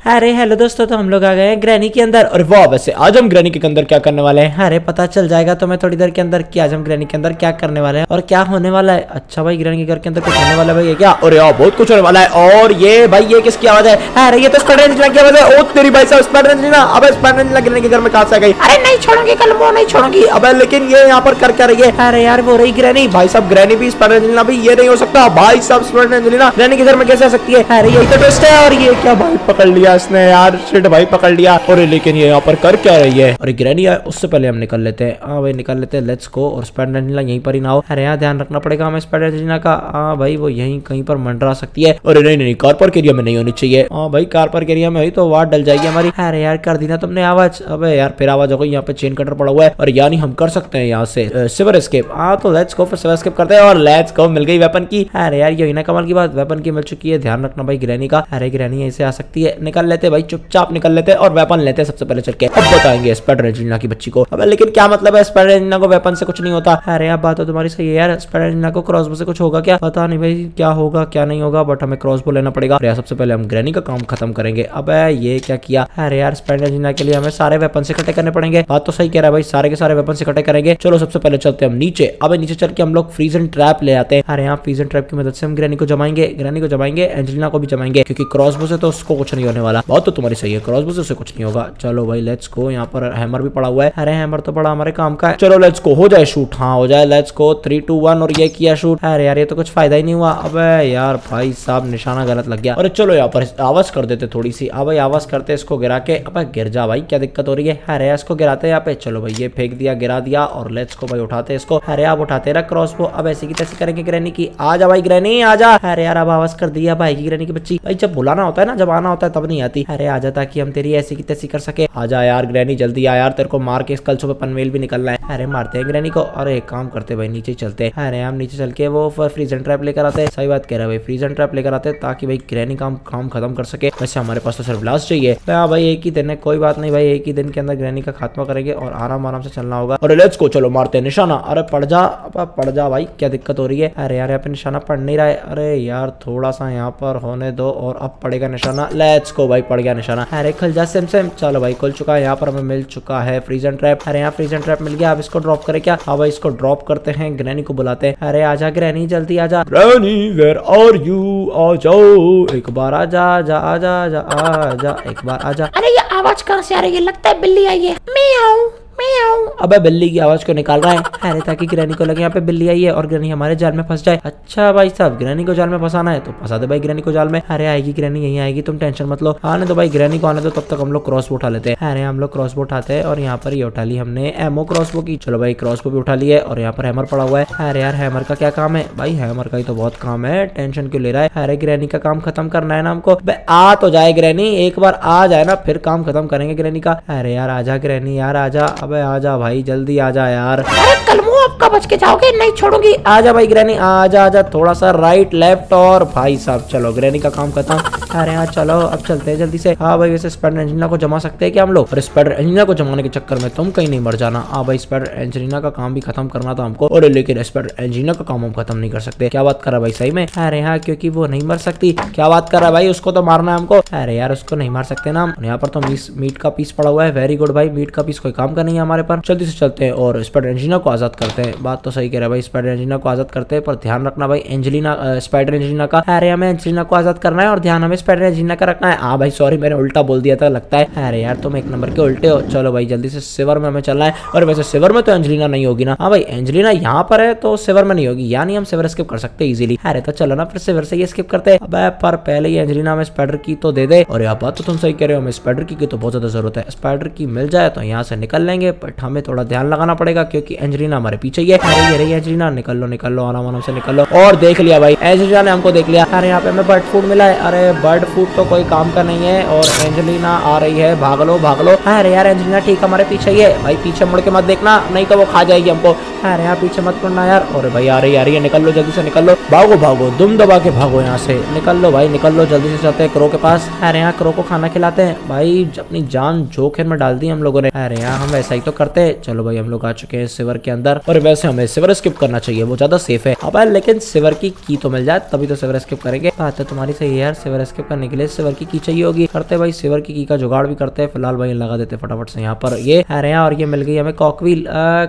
अरे हेलो दोस्तों तो हम लोग आ गए हैं ग्रैनी के अंदर। और वाह, वैसे आज हम ग्रैनी के अंदर क्या करने वाले हैं? अरे, पता चल जाएगा तो मैं थोड़ी देर के अंदर कि आज हम ग्रैनी के अंदर क्या करने वाले हैं और क्या होने वाला है। अच्छा भाई ग्रैनी के घर के अंदर कुछ होने वाला है भाई, ये क्या? और यार बहुत कुछ होने वाला है। और ये भाई, ये किसकी आवाज़ है? अरे, ये तो स्पाइडर की आवाज़ है। ओ, तेरी भाई साहब स्पाइडर अब स्पाइडर ग्रैनी के घर में कहा से आ गई। अरे, नहीं छोड़ूँगी, कल वो नहीं छोड़ूँगी। अब लेकिन ये यहाँ पर कर क्या रही है? अरे यार, वो रही ग्रैनी भाई साहब ग्रैनी भी स्पाइडर भी ये नहीं हो सकता। भाई साहब स्पाइडर ग्रैनी के घर में कैसे आ सकती है? अरे, यही तो ट्विस्ट है। और ये क्या भाई, पकड़ लिया। इसने यार। शिट भाई, पकड़ लिया। और लेकिन ये यहाँ पर कर क्या रही है? और ग्रैनी है उससे पहले हम निकल लेते हैं। हाँ भाई, निकल लेते हैं। लेट्स गो और स्पाइडर यहीं पर ही ना हो। अरे यहाँ ध्यान रखना पड़ेगा हमें स्पाइडर का। हाँ भाई, वो यहीं कहीं पर मंडरा सकती है। और नहीं नहीं कार पार्क एरिया में नहीं होनी चाहिए। हाँ भाई, कार पार्क एरिया में हुई तो वाट डल जाएगी हमारी। अरे यार, कर दी ना तुमने आवाज़। अब यार, फिर आवाज़ हो गई। यहाँ पे चेन कटर पड़ा हुआ है। और यानी हम कर सकते हैं यहाँ से। सिवर स्केप हाँ तो लेट्स गो फिर सिवर स्केप करते हैं। और लेट्स को मिल गई वेपन की। अरे यार ये ना कमाल की बात। वेपन की मिल चुकी है। ध्यान रखना भाई, ग्रैनी का। अरे, ग्रैनी ऐसे आ सकती है। निकल लेते भाई, चुपचाप निकल लेते और वेपन लेते सबसे पहले चल के। अब बताएँगे स्पाइडर एंजिना की बच्ची को। अब लेकिन क्या मतलब है स्पाइडर एंजिना को वेपन से कुछ नहीं होता? अरे यार, बात तो तुम्हारी सही है यार। स्पाइडर एंजिना को क्रॉसबो से कुछ होगा क्या? पता नहीं भाई, क्या होगा, क्या नहीं होगा बट हमें क्रॉसबो लेना पड़ेगा। यार, सबसे पहले हम ग्रैनी का काम खत्म करेंगे। अब ये क्या किया? अरे यार स्पाइडर एंजिना के लिए हमें सारे वेपन से इकट्ठे करने पड़ेंगे। बात तो सही कह रहा है भाई, सारे के सारे वेपन से इकट्ठे करेंगे। चलो सबसे पहले चलते हम नीचे। अब नीचे चल के हम लोग फ्रीजन ट्रैप ले आते हैं। अरे यहाँ फ्रीजन ट्रैप की मदद से हम ग्रैनी को जमाएँगे। ग्रैनी को जमाएँगे एंजेलिना को भी जमाएँगे, क्योंकि क्रॉसबो से तो उसको कुछ नहीं होने वाला। बहुत तो तुम्हारी सही है क्रॉसबो से कुछ नहीं होगा। चलो भाई लेट्स गो यहाँ पर हैमर भी पड़ा हुआ है। अरे हैमर तो बड़ा हमारे काम का है। चलो लेट्स गो हो जाए शूट हाँ हो जाए। Let's go three two one और ये किया शूट अरे यार, ये तो कुछ फ़ायदा ही नहीं हुआ। अब यार भाई साहब, निशाना गलत लग गया। अरे चलो यहाँ पर आवाज़ कर देते थोड़ी सी। अब भाई आवाज़ करते इसको गिरा के। अब गिर जा भाई, क्या दिक्कत हो रही है? अरे इसको गिराते यहाँ पे। चलो भाई, ये फेंक दिया, गिरा दिया, और लेट्स को भाई, उठाते इसको। अरे आप उठाते रहा क्रॉस को। अब ऐसी की तैसी करेंगे ग्रैनी की। आ जा भाई ग्रैनी आ जा। अरे यार, अब आवाज़ कर दिया भाई की ग्रैनी की बच्ची। भाई जब बुलाना होता है ना, जब आना होता है, तब नहीं आती। अरे आ जा ताकि हम तेरी ऐसी की तैसी कर सके। आ जा यार ग्रैनी जल्दी आ यार, तेरे को मार के कल सुबह पनवेल भी निकलना है। अरे मारते हैं ग्रैनी को। अरे एक काम करते भाई, नीचे चलते हैं। अरे हम नीचे चल के वो फ्रीजन ट्रैप लेकर आते हैं। सही बात कह रहा है भाई फ्रीजन ट्रैप लेकर आते हैं ताकि भाई ग्रैनी काम काम खत्म कर सके। वैसे हमारे पास तो सिर्फ़ लास्ट चाहिए। तो हाँ भाई, एक ही दिन है, कोई बात नहीं भाई, एक ही दिन के अंदर ग्रैनी का खात्मा करेंगे और आराम आराम से चलना होगा। और लेट्स को चलो मारते हैं निशाना। अरे पड़ जा पड़ जा भाई, क्या दिक्कत हो रही है? अरे यार, यहाँ पे निशाना पड़ नहीं रहा है। अरे यार, थोड़ा सा यहाँ पर होने दो और अब पड़ेगा निशाना। लेट्स को भाई पड़ गया निशाना। अरे, खुल जा सेम सेम चलो भाई, खुल चुका है, यहाँ पर हमें मिल चुका है फ्रीजन ट्रैप अरे, यहाँ फ्रीजन ट्रैप मिल गया, अब इसको ड्रॉप करे क्या? अब इसको ड्रॉप करते हैं ग्रैनी को बुलाते हैं। अरे, आजा ग्रैनी जल्दी आजा। ग्रैनी वेर आर यू आ जाओ। एक बार आजा जा आजा जा आजा, एक बार आजा। अरे, ये आवाज़ कहाँ से आ रही है? लगता है बिल्ली आई है। मैं आऊँ। अबे, बिल्ली की आवाज़ को निकाल रहा है। अरे, ताकि ग्रैनी को लगे यहाँ पे बिल्ली आई है और ग्रैनी हमारे जाल में फंस जाए। अच्छा भाई साहब ग्रैनी को जाल में फंसाना है तो फंसा दे भाई ग्रैनी को जाल में। अरे, आएगी ग्रैनी यही आएगी, तुम टेंशन मत लो। आने दो भाई ग्रैनी को आने दो, तब तक हम लोग क्रॉस उठा लेते हैं। अरे, हम लोग क्रॉस उठाते हैं और यहाँ पर ये उठा ली हमने एमओ क्रॉस की। चलो भाई क्रॉस बो भी उठा लिया और यहाँ पर हैमर पड़ा हुआ है। अरे यार हैमर का क्या काम है? भाई हैमर का ही तो बहुत काम है। टेंशन क्यों ले रहा है? अरे ग्रैनी का काम खत्म करना है ना हमको। आ तो जाए ग्रैनी एक बार आ जाए ना, फिर काम खत्म करेंगे ग्रैनी का। अरे यार आजा ग्रैनी यार आजा अब आजा भाई जल्दी आजा यार। अरे कलमू आप कब बच के जाओगे? नहीं छोड़ूँगी। आ जा भाई ग्रैनी आ जा आ जा थोड़ा सा राइट लेफ़्ट और भाई साहब, चलो ग्रैनी का काम खत्म। अरे हाँ चलो, अब चलते हैं जल्दी से। हाँ भाई, वैसे स्पाइडर एंजिना को जमा सकते हैं क्या हम लोग? और स्पाइडर एंजिना को जमाने के चक्कर में तुम कहीं नहीं मर जाना। हाँ भाई स्पाइडर एंजिना का काम भी खत्म करना था हमको, और लेकिन स्पाइडर एंजिना का काम हम खत्म नहीं कर सकते। क्या बात कर रहा भाई, सही में? अरे हाँ क्योंकि वो नहीं मर सकती। क्या बात कर रहा भाई, उसको तो मारना है हमको। अरे यार, उसको नहीं मार सकते ना यहाँ पर तो मीट का पीस पड़ा हुआ है। वेरी गुड भाई, मीट का पीस कोई काम का नहीं है हमारे पर। जल्दी से चलते हैं और स्पाइडर एंजिना को आज़ाद करते हैं। बात तो सही कह रहा है भाई स्पाइडर एंजिना को आज़ाद करते हैं, पर ध्यान रखना भाई एंजेलिना स्पाइडर एंजिना का अरे हमें एंजेलिना को आज़ाद करना है और ध्यान हमें स्पाइडर एंजिना का रखना है। हाँ भाई सॉरी मैंने उल्टा बोल दिया था, लगता है। अरे यार, तुम एक नंबर के उल्टे हो। चलो भाई, जल्दी से सिवर में हमें चलना है। और वैसे सिवर में तो एंजेलिना नहीं होगी ना। हाँ भाई एंजेलिना यहाँ पर है तो सिवर में नहीं होगी। यानी हम सिवर स्किप कर सकते हैं इजीली अरे तो चलो ना, फिर सिवर से ये स्किप करते हैं। पर पहले ही एंजेलिना हमें स्पाइडर की तो दे दे। और यहाँ बात तो तुम सही कह रहे हो, हमें स्पाइडर की तो बहुत ज़्यादा ज़रूरत है। स्पाइडर की मिल जाए तो यहाँ से निकल लेंगे बट हमें थोड़ा ध्यान लगाना पड़ेगा, क्योंकि एंजेलिना हमारे पीछे ही है। अरे, ये रही एंजेलिना निकल लो निकल लो, आराम आराम से निकल लो। और देख लिया भाई। एंजेलिना ने हमको देख लिया। अरे, यहाँ पे हमें बर्ड फ़ूड मिला है। अरे बर्ड फ़ूड तो कोई काम का नहीं है। और एंजेलिना आ रही है। भाग लो भाग लो। अरे यार एंजेलिना ठीक हमारे पीछे ही है। भाई, पीछे मुड़ के मत देखना। नहीं तो वो खा जाएगी हमको। अरे यार, पीछे मत पड़ना यार। और भाई, आ रही आ रही है। निकल लो, जल्दी से निकल लो। भागो भागो। दुम दबा के भागो यहाँ से। निकल लो भाई, निकल लो। जल्दी से चलते हैं क्रो के पास। अरे यहाँ क्रो को खाना खिलाते हैं। भाई, अपनी जान जोखिम में डाल दी हम लोगों ने। अरे यहाँ हम ऐसा ही तो करते हैं। चलो भाई, हम लोग आ चुके हैं सिवर के अंदर। और वैसे हमें सिवर स्किप करना चाहिए, वो ज़्यादा सेफ़ है। अब लेकिन सिवर की की तो मिल जाए, तभी तो सिवर स्किप करेंगे। बात तो तुम्हारी सही है यार सिवर स्किप करने के लिए सिवर की की चाहिए होगी। करते भाई सिवर की की का जुगाड़ भी करते हैं, फ़िलहाल भाई लगा देते फटाफट से यहाँ पर। ये अरे और ये मिल गई हमें कॉकवील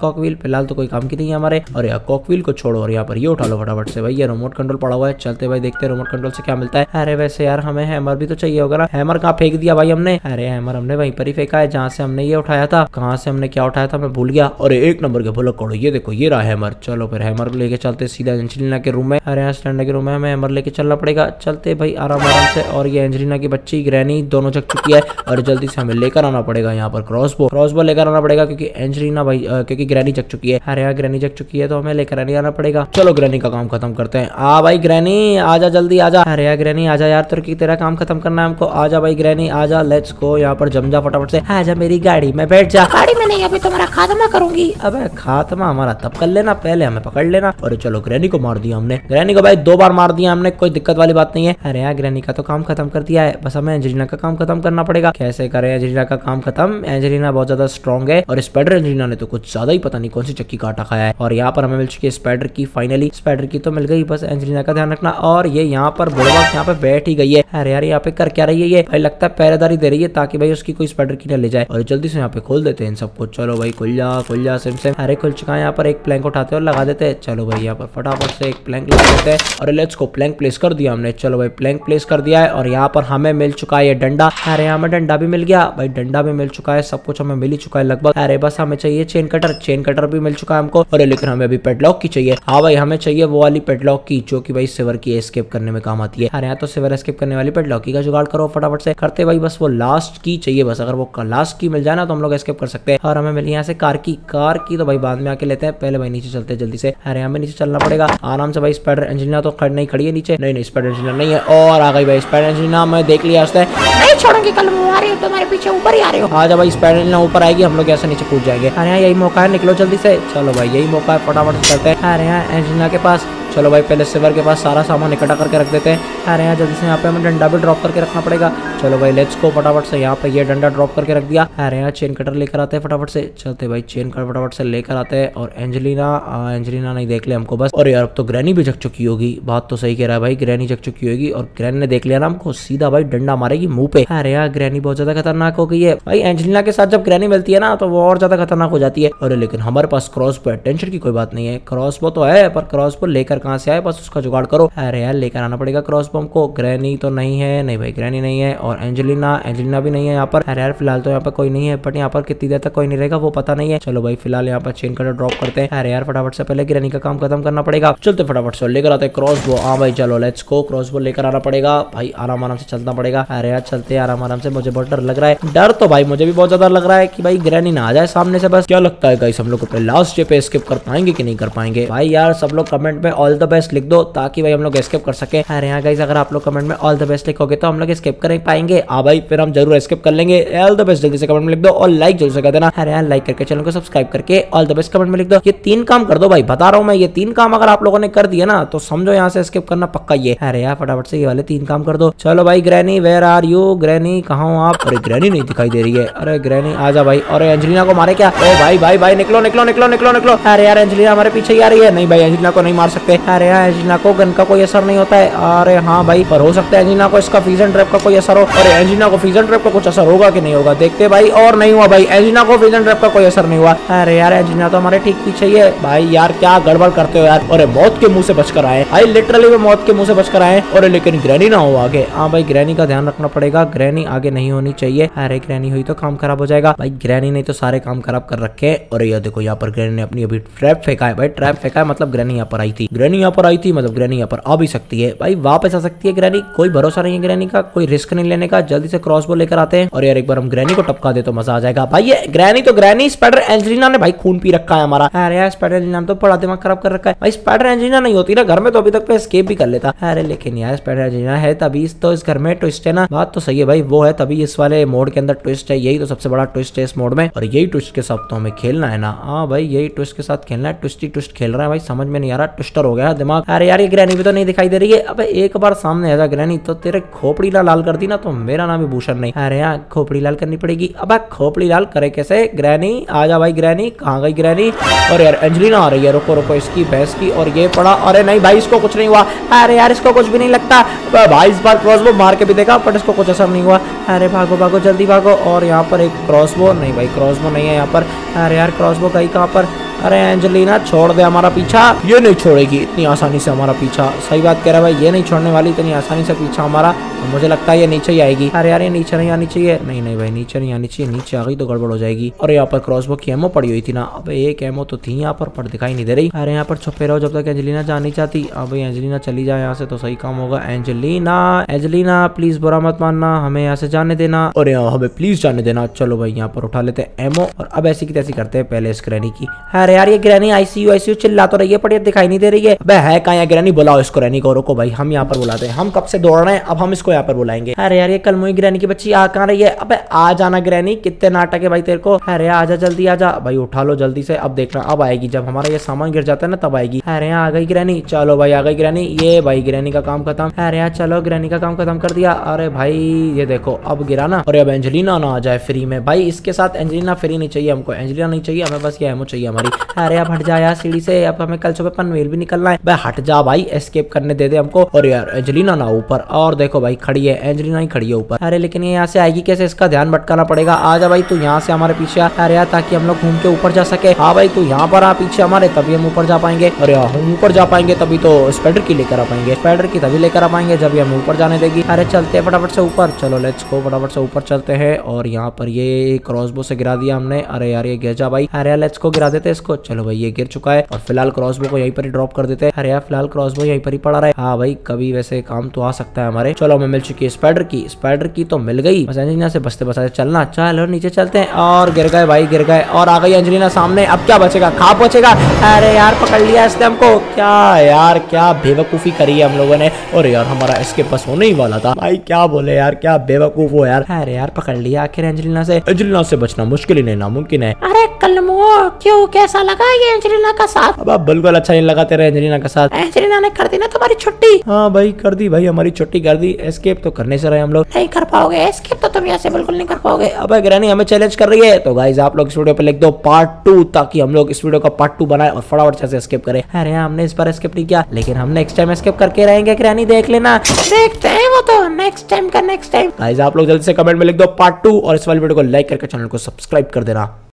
कॉकवील फ़िलहाल तो कोई काम की नहीं है हमारे। और यार कॉकवील को छोड़ो और यहाँ पर ये उठा लो फटाफट से भाई, ये रिमोट कंट्रोल पड़ा हुआ है। चलते भाई, देखते रिमोट कंट्रोल से क्या मिलता है। अरे वैसे यार, हमें हैमर भी तो चाहिए होगा ना। हैमर कहाँ फेंक दिया भाई हमने? अरे हैमर हमने वहीं पर ही फेंका है, जहाँ से हमने ये उठाया था। कहाँ से हमने क्या उठाया था, मैं भूल गया। और एक नंबर के भूल करो ये देखो ये रहा हैमर। चलो फिर हैमर को लेके चलते सीधा एंजलिना के रूम में। अरे यहाँ स्टैंड के रूम में हमें हैमर लेके चलना पड़ेगा। चलते भाई आराम आराम से। और ये एंजलिना की बच्ची ग्रैनी दोनों जग चुकी है। और जल्दी से हमें लेकर आना पड़ेगा यहाँ पर क्रॉसबो क्रॉसबो लेकर आना पड़ेगा क्योंकि एंजलिना भाई क्योंकि ग्रैनी जग चुकी है। अरे यहाँ ग्रैनी जग चुकी है तो हमें लेकर आने आना पड़ेगा। चलो ग्रैनी का काम खत्म करते हैं। आ भाई ग्रैनी आजा जल्दी आजा। अरे यार ग्रैनी आजा यार तुर्की तेरा काम खत्म करना है हमको। आजा भाई ग्रैनी आजा लेट्स गो यहाँ पर जम जा फटाफट से। आजा मेरी गाड़ी में बैठ जा। गाड़ी में नहीं अभी तुम्हारा खात्मा करूँगी। अबे खात्मा हमारा, तब कर लेना, पहले हमें पकड़ लेना। और चलो ग्रैनी को मार दिया हमने। ग्रैनी को भाई दो बार मार दिया हमने, कोई दिक्कत वाली बात नहीं है। अरे यार ग्रैनी का तो काम खत्म कर दिया है। बस हमें एंजेलिना का काम खत्म करना पड़ेगा। कैसे करें एंजेलिना का काम खत्म? एंजेलिना बहुत ज़्यादा स्ट्रॉन्ग है और स्पाइडर एंजेलिना ने तो कुछ ज़्यादा ही पता नहीं कौन सी चक्की काटा खाया है। और यहाँ पर हमें मिल चुकी है स्पाइडर की फाइनली स्पाइडर की तो मिल गई, बस एंजेलिना का ध्यान रखना। और ये यहाँ पर बुढ़वा यहाँ पे बैठ ही गई है। अरे यार, यहाँ पे कर क्या रही है ये? भाई लगता है पहरेदारी दे रही है ताकि भाई उसकी कोई स्पाइडर की न ले जाए। और जल्दी से यहाँ पे खोल देते हैं सबको। चलो भाई, खुल जा खुल जा सिम सिम अरे खुल चुका है यहाँ पर एक प्लैंक उठाते हैं और लगा देते हैं। चलो भाई, यहाँ पर फटाफट से एक प्लैंक लगा देते हैं और लेट्स को प्लैंक प्लेस कर दिया हमने। चलो भाई प्लैंक प्लेस कर दिया है और यहाँ पर हमें मिल चुका है ये डंडा। अरे यहाँ में डंडा भी मिल गया। भाई, डंडा भी मिल चुका है, सब कुछ हमें मिल ही चुका है लगभग। अरे बस हमें चाहिए चेन कटर चेन कटर भी मिल चुका है हमको। अरे लेकिन हमें अभी पेडलॉक की चाहिए। हाँ भाई, हमें चाहिए वो वाली पेडलॉक की, जो की भाई सिवर की एस्केप करने में काम आती है। अरे यहाँ तो सिवर एस्केप करने वाली पेडलॉक की का जुगाड़ करो फटाफट से। करते भाई, बस वो लास्ट की चाहिए। बस अगर वो लास्ट की मिल जाए ना तो हम लोग एस्केप कर सकते हैं। और हमें मिली यहाँ से कार की। कार की तो भाई, बाद में आके लेते हैं। पहले भाई नीचे चलते हैं जल्दी से। अरे हमें नीचे चलना पड़ेगा। आराम से भाई स्पाइडर इंजीनियर तो खड़ नहीं खड़ी है नीचे। नहीं नहीं स्पाइडर इंजीनियर नहीं है। और आ गई भाई स्पाइडर इंजीनियर मैं देख लिया उसने नहीं छोड़ूँगी कल मारे आ रही हो तुम्हारे पीछे ऊपर ही आ रहे हो। आज भाई स्पाइडर इंजीनियर ऊपर आएगी। हम लोग ऐसे नीचे कूद जाएँगे। अरे यहाँ यही मौका है। निकलो जल्दी से। चलो भाई यही मौका है। फटाफट चलते हैं। अरे यहाँ इंजीनियर के पास। चलो भाई, पहले सिवर के पास सारा सामान इकट्ठा करके रख देते हैं। अरे यहाँ जल्दी से यहाँ पे हमें डंडा भी ड्रॉप करके रखना पड़ेगा। चलो भाई लेट्स को फटाफट से यहाँ पे ये डंडा ड्रॉप करके रख दिया। अरे यहाँ चेन कटर लेकर आते हैं फटाफट से। चलते भाई चेन कटर फटाफट से लेकर आते हैं। और एंजेलिना एंजेलिना नहीं, देख ले हमको बस। और यार, अब तो ग्रैनी भी जग चुकी होगी। बात तो सही कह रहा है भाई ग्रैनी जग चुकी होगी। और ग्रैनी ने देख लिया ना हमको, सीधा भाई डंडा मारेगी मुँह पे। अरे यार ग्रैनी बहुत ज़्यादा खतरनाक हो गई है। भाई एंजेलिना के साथ जब ग्रैनी मिलती है ना तो वो और ज़्यादा खतरनाक हो जाती है। अरे लेकिन हमारे पास क्रॉस है टेंशन की कोई बात नहीं है। क्रॉस तो है, पर क्रॉस लेकर कहाँ से आए, बस उसका जुगाड़ करो। अरे यार, लेकर आना पड़ेगा क्रॉस बम को। ग्रैनी तो नहीं है। नहीं भाई, ग्रैनी नहीं है। और एंजेलिना एंजेलिना भी नहीं है यहाँ पर। अरे यार, फ़िलहाल तो यहाँ पर कोई नहीं है बट यहाँ पर कितनी देर तक कोई नहीं रहेगा, वो पता नहीं है। चलो भाई, फ़िलहाल यहाँ पर चेन कटर ड्रॉप करते हैं। अरे यार, फटाफट से पहले ग्रैनी का काम खत्म करना पड़ेगा। चलते फटाफट से, लेकर आते क्रॉस बो हाँ भाई, चलो लेट्स को क्रॉस बो लेकर आना पड़ेगा। भाई, आराम आराम से चलना पड़ेगा। अरे यार, चलते आराम आराम से, मुझे बहुत डर लग रहा है। डर तो भाई, मुझे भी बहुत ज़्यादा लग रहा है कि भाई, ग्रैनी ना आ जाए सामने से बस। क्या लगता है हम लोग लास्ट डे पे स्किप कर पाएँगे कि नहीं कर पाएँगे? भाई यार, सब लोग कमेंट में ऑल द बेस्ट लिख दो ताकि भाई हम लोग स्किप कर सके। अरे यहाँ गाइस अगर आप लोग कमेंट में ऑल द बेस्ट लिखोगे तो हम लोग स्किप कर पाएँगे। हाँ भाई, फिर हम ज़रूर स्किप कर लेंगे। ऑल द बेस्ट जल्दी से कमेंट में लिख दो और लाइक ज़रूर से कर देना। अरे यार लाइक करके चैनल को सब्सक्राइब करके ऑल द बेस्ट कमेंट में लिख दो। ये तीन काम कर दो भाई, बता रहा हूँ मैं, ये तीन काम अगर आप लोगों ने कर दिया ना तो समझो यहाँ से स्किप करना पक्का ये अरे यार फटाफट से ये वाले तीन काम कर दो। चलो भाई granny where are you granny कहा हो आप? अरे ग्रैनी नहीं दिखाई दे रही है। अरे ग्रैनी आजा भाई। अरे एंजेलिना को मारे क्या? ओ भाई भाई भाई, निकलो निकलो निकलो निकलो। निकलो अरे यार एंजेलिना हमारे पीछे ही आ रही है। नहीं भाई एंजेलिना को नहीं मार सकते। अरे यार एंजेलिना को गन का कोई असर नहीं होता है। अरे हाँ भाई, पर हो सकता है एंजेलिना को इसका फीजन ट्रैप का कोई असर हो। अरे एंजेलिना को फीजन ट्रैप का कुछ असर होगा कि नहीं होगा? देखते भाई, और नहीं हुआ भाई। एंजेलिना को फीजन ट्रैप का कोई असर नहीं हुआ। अरे यार एंजेलिना तो हमारे ठीक पीछे ही है। भाई यार, क्या गड़बड़ करते हो यार? अरे मौत के मुँह से बचकर आए। भाई लिटरली वो मौत के मुँह से बचकर आए। और लेकिन ग्रैनी ना हो आगे। हाँ भाई ग्रैनी का ध्यान रखना पड़ेगा। ग्रैनी आगे नहीं होनी चाहिए। अरे ग्रैनी हुई तो काम खराब हो जाएगा। भाई ग्रैनी ने तो सारे काम खराब कर रखे और ये देखो, यहाँ पर ग्रैनी ने अपनी अभी ट्रैप फेंका है। भाई ट्रैप फेंका है मतलब ग्रैनी यहाँ पर आई थी। ग्रैनी यहाँ पर आई थी मतलब ग्रैनी यहाँ पर आ भी सकती है। भाई, वापस आ सकती है ग्रैनी कोई भरोसा नहीं है ग्रैनी का, कोई रिस्क नहीं लेने का, जल्दी से क्रॉस बो लेकर आते हैं। और यार, एक बार हम ग्रैनी को टपका दे तो मज़ा आ जाएगा। भाई, ये ग्रैनी तो ग्रैनी स्पाइडर एंजेलिना ने भाई खून पी रखा है हमारा। अरे यार स्पाइडर एंजेलिना तो बड़ा दिमाग खराब कर रखा है। भाई स्पाइडर एंजेलिना नहीं होती ना, घर में तो अभी तक स्केप भी कर लेता। अरे लेकिन यार स्पाइडर एंजेलिना है तभी तो इस घर में ट्विस्ट है ना। बात तो सही है भाई, वो है तभी इस वाले मोड के अंदर ट्विस्ट है। यही तो सबसे बड़ा ट्विस्ट है इस मोड में। और यही ट्विस्ट के साथ तो हमें खेलना है ना। हाँ भाई, यही ट्विस्ट के साथ खेलना है। ट्विस्ट ट्विस्ट खेल रहा है भाई, समझ में नहीं आ रहा ट्विस्टर हो गया। गया दिमाग अरे यार, ये ग्रैनी भी तो नहीं दिखाई दे रही है। अबे एक बार सामने आ जा ग्रैनी तो तेरे खोपड़ी लाल कर दी ना तो मेरा नाम भी भूषण नहीं। अरे यार, खोपड़ी लाल करनी पड़ेगी। अब खोपड़ी लाल करे कैसे? ग्रैनी आ जा भाई ग्रैनी कहाँ गई ग्रैनी और यार एंजलिना आ रही है, रुको रुको, इसकी भैंस की, और ये पड़ा। अरे नहीं भाई, इसको कुछ नहीं हुआ। अरे यार, इसको कुछ भी नहीं लगता। भाई, इस बार क्रॉसबो मार के भी देखा बट इसको कुछ असर नहीं हुआ। अरे भागो भागो, जल्दी भागो। और यहाँ पर एक क्रॉसबो नहीं भाई क्रॉसबो नहीं है यहाँ पर। अरे यार क्रॉसबो गई कहाँ पर? अरे एंजलिना, छोड़ दे हमारा पीछा। ये नहीं छोड़ेगी, इतनी आसानी से हमारा पीछा। सही बात कह रहा है भाई, ये नहीं छोड़ने वाली, इतनी आसानी से पीछा हमारा। तो मुझे लगता है ये नीचे ही आएगी। अरे यार, ये नीचे नहीं आनी चाहिए। नहीं नहीं भाई, नीचे नहीं आनी चाहिए। नीचे आ गई तो गड़बड़ हो जाएगी। और यहाँ पर क्रॉसबो की एमओ पड़ी हुई थी ना। अब एक एमओ तो थी यहाँ पर पर दिखाई नहीं दे रही। अरे यहाँ पर छुपे रहो जब तक एंजलिना जानी चाहती अब एंजलिना चली जाए यहाँ से तो सही काम होगा। एंजलिना एंजलिना प्लीज़ बुरा मत मानना। हमें यहाँ से जाने देना। और यहाँ हमें प्लीज़ जाने देना। चलो भाई, यहाँ पर उठा लेते हैं एमओ और अब ऐसी की तैसी करते हैं पहले इस ग्रैनी की। अरे यार, ये ग्रैनी आईसीयू आईसीयू चिल्ला तो रही है, पर ये दिखाई नहीं दे रही है। अबे है कहाँ ग्रैनी बुलाओ इसको रैनी को, रोको भाई, हम यहाँ पर बुलाते हैं। हम कब से दौड़ रहे हैं, अब हम इसको यहाँ पर बुलाएँगे। अरे यार, ये कल मुई ग्रैनी की बच्ची आ कहाँ रही है? अब, आ जाना ग्रैनी कितने नाटक है भाई तेरे को। अरे आजा जल्दी आजा भाई, उठा लो जल्दी से, अब देखना अब आएगी, जब हमारा ये सामान गिर जाता है ना, तब आएगी। अरे, आ गई ग्रैनी चलो भाई, आ गई ग्रैनी ये भाई ग्रैनी का काम खत्म। अरे यार चलो ग्रैनी का काम खत्म कर दिया। अरे भाई, ये देखो, अब गिरा ना। और अब एंजलिना ना आ जाए फ्री में। भाई, इसके साथ एंजलिना फ्री नहीं चाहिए हमको। एंजलिना नहीं चाहिए, हमें बस ये एमो चाहिए हमारी। अरे अब हट जा यार, सीढ़ी से। अब हमें कल सुबह पनवेल भी निकलना है। भाई हट जा भाई एस्केप करने दे दे हमको। और यार, एंजलिना ना ऊपर। और देखो भाई, खड़ी है, एंजलिना ही खड़ी है ऊपर। अरे लेकिन ये यहाँ से आएगी कैसे? इसका ध्यान भटकाना पड़ेगा। आ जा भाई, तू यहाँ से हमारे पीछे अरे यार, ताकि हम लोग घूम के ऊपर जा सके। हाँ भाई, तू यहाँ पर आ पीछे हमारे, तभी हम ऊपर जा पाएँगे। अरे हम ऊपर जा पाएँगे, तभी तो स्पाइडर की लेकर आ पाएँगे। स्पाइडर की तभी लेकर आ पाएँगे, जब हम ऊपर जाने देगी। अरे चलते हैं फटाफट से ऊपर। चलो लेट्स गो फटाफट से ऊपर चलते हैं। और यहाँ पर ये क्रॉसबो से गिरा दिया हमने। अरे यार, ये गिर जा भाई। अरे लेट्स को गिरा देते इसको। चलो भाई, ये गिर चुका है और फ़िलहाल क्रॉसबो को यहीं पर ही ड्रॉप कर देते हैं। अरे यार, फ़िलहाल क्रॉसबो यहीं पर ही पड़ा रहा है। हाँ भाई, कभी वैसे काम तो आ सकता है हमारे। चलो, हमें मिल चुकी है स्पाइडर की। स्पाइडर की तो मिल गई। बस एंजलिना से बचते बचाते चलना। चलो नीचे चलते हैं। और गिर गए भाई, गिर गए। और आ गई एंजलिना सामने। अब क्या बचेगा? खा बचेगा। अरे यार, पकड़ लिया इसने हमको। क्या यार, क्या बेवकूफ़ी करी है हम लोगों ने। और यार, हमारा इसके पास होने ही वाला था। भाई, क्या बोले यार, क्या बेवकूफ़ हो यार। अरे यार, पकड़ लिया आखिर एंजलिना से। एंजलिना से बचना मुश्किल ही नहीं, नामुमकिन है। अरे कलमो, क्यों, कैसा लगा ये एंजेलिना का साथ। अब आप बिल्कुल अच्छा नहीं लगा तेरा एंजलिना के साथ। एंजेलिना ने कर दी ना तुम्हारी छुट्टी। हाँ भाई कर दी भाई हमारी छुट्टी कर दी। एस्केप तो करने से रहे हम लोग। नहीं कर पाओगे। एस्केप तो तुम ऐसे बिल्कुल नहीं कर पाओगे। अब ग्रैनी हमें चैलेंज कर रही है तो गाइज़ आप लोग इस वीडियो पे लिख दो पार्ट टू ताकि हम लोग इस वीडियो का पार्ट टू बनाए और फटाफट से एस्केप करें। अरे हाँ, हमने इस बार एस्केप नहीं किया लेकिन हम नेक्स्ट टाइम एस्केप करके रहेंगे ग्रैनी देख लेना। देखते हैं वो तो नेक्स्ट टाइम का नेक्स्ट टाइम गाइज़ आप लोग जल्दी से कमेंट में लिख दो पार्ट टू और इस वाले वीडियो को लाइक करके चैनल को सब्सक्राइब कर देना।